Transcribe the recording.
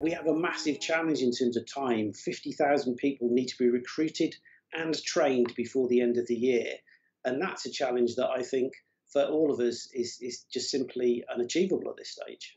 We have a massive challenge in terms of time. 50,000 people need to be recruited and trained before the end of the year. And that's a challenge that I think for all of us is, is just simply unachievable at this stage.